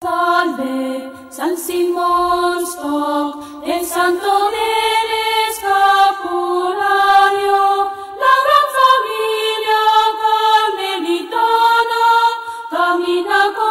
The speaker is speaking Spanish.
Salve, San Simón Stock, el santo del escapulario, la gran familia carmelitana camina con